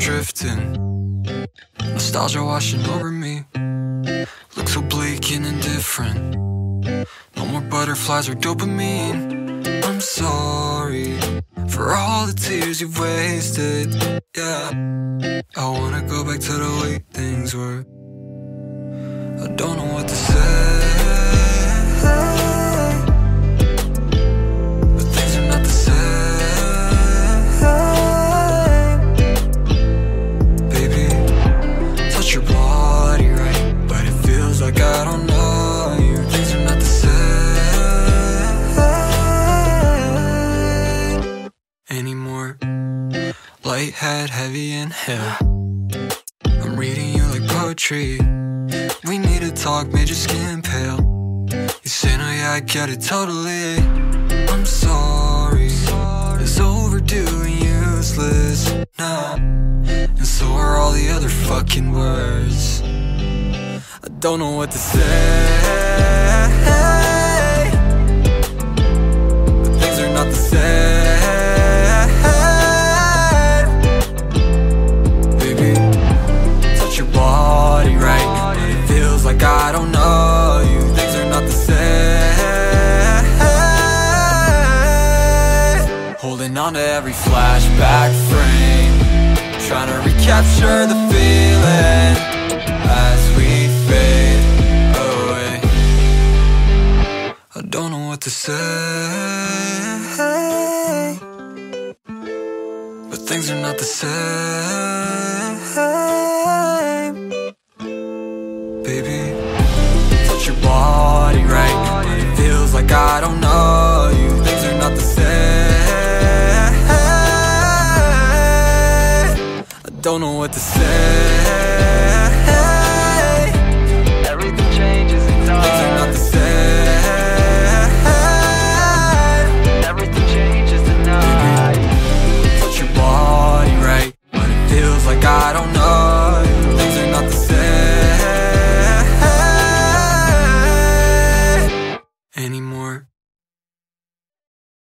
drifting. Nostalgia washing over me. Look so bleak and indifferent. No more butterflies or dopamine. I'm sorry For all the tears you've wasted. Yeah I wanna go back to the way things were. Like I don't know you. Things are not the same Anymore. Lighthead, heavy inhale I'm reading you like poetry. We need to talk, made your skin pale. You say no, yeah, I get it totally. I'm sorry. It's overdue and useless. Now and so are all the other fucking words I don't know what to say. But things are not the same. Baby, touch your body right? It feels like I don't know you. Things are not the same. Holding on to every flashback frame. Trying to recapture the feeling what to say. But things are not the same. Baby Touch your body right? But it feels like I don't know you. Things are not the same. I don't know what to say I don't know